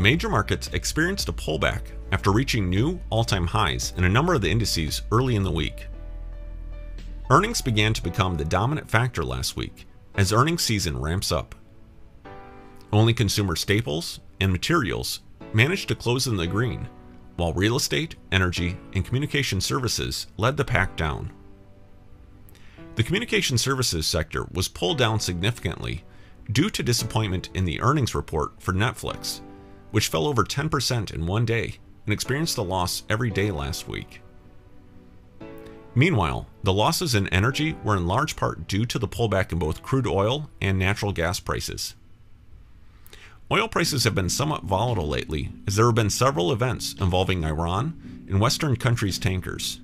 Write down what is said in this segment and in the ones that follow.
major markets experienced a pullback after reaching new all time highs in a number of the indices early in the week. Earnings began to become the dominant factor last week as earnings season ramps up. Only consumer staples and materials managed to close in the green, while real estate, energy, and communication services led the pack down. The communication services sector was pulled down significantly due to disappointment in the earnings report for Netflix, which fell over 10% in one day and experienced a loss every day last week. Meanwhile, the losses in energy were in large part due to the pullback in both crude oil and natural gas prices. Oil prices have been somewhat volatile lately as there have been several events involving Iran and Western countries' tankers.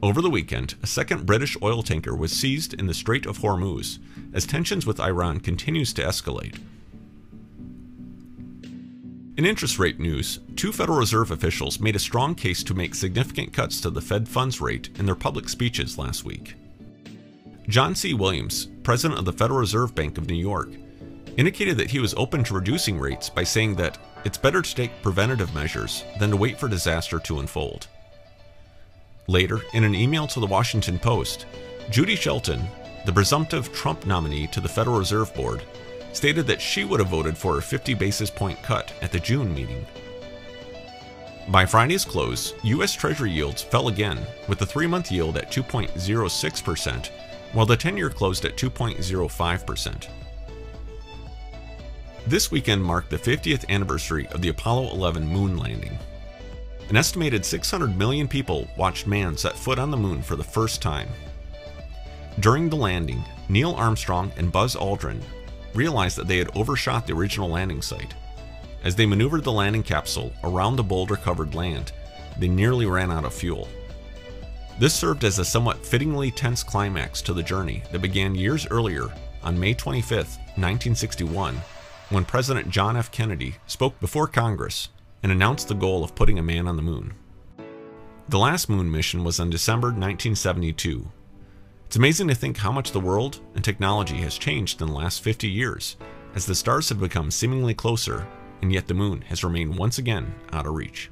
Over the weekend, a second British oil tanker was seized in the Strait of Hormuz as tensions with Iran continues to escalate. In interest rate news, two Federal Reserve officials made a strong case to make significant cuts to the Fed funds rate in their public speeches last week. John C. Williams, president of the Federal Reserve Bank of New York, indicated that he was open to reducing rates by saying that it's better to take preventative measures than to wait for disaster to unfold. Later, in an email to the Washington Post, Judy Shelton, the presumptive Trump nominee to the Federal Reserve Board, stated that she would have voted for a 50 basis point cut at the June meeting. By Friday's close, U.S. Treasury yields fell again, with the three month yield at 2.06%, while the 10 year closed at 2.05%. This weekend marked the 50th anniversary of the Apollo 11 moon landing. An estimated 600 million people watched man set foot on the moon for the first time. During the landing, Neil Armstrong and Buzz Aldrin realized that they had overshot the original landing site. As they maneuvered the landing capsule around the boulder covered land, they nearly ran out of fuel. This served as a somewhat fittingly tense climax to the journey that began years earlier on May 25, 1961, when President John F. Kennedy spoke before Congress and announced the goal of putting a man on the moon. The last moon mission was in December 1972, it's amazing to think how much the world and technology has changed in the last 50 years, as the stars have become seemingly closer, and yet the moon has remained once again out of reach.